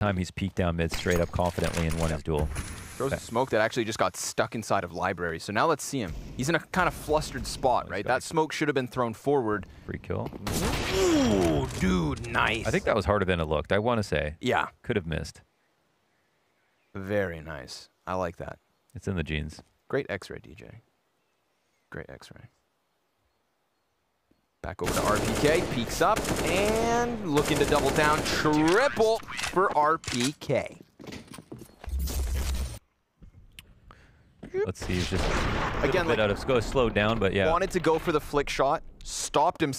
time he's peeked down mid straight up confidently and won his duel. Throws a smoke that actually just got stuck inside of library. So now let's see him. He's in a kind of flustered spot, right? That smoke should have been thrown forward. Free kill. Ooh, dude, nice. I think that was harder than it looked. I want to say. Yeah, Could have missed. very nice. I like that. It's in the genes. Great X-ray, DJ. Great X-ray. Back over to RPK, peeks up, and looking to double down. Triple for RPK. Let's see. He's just Again, like, out of go slowed down, but yeah. wanted to go for the flick shot, stopped him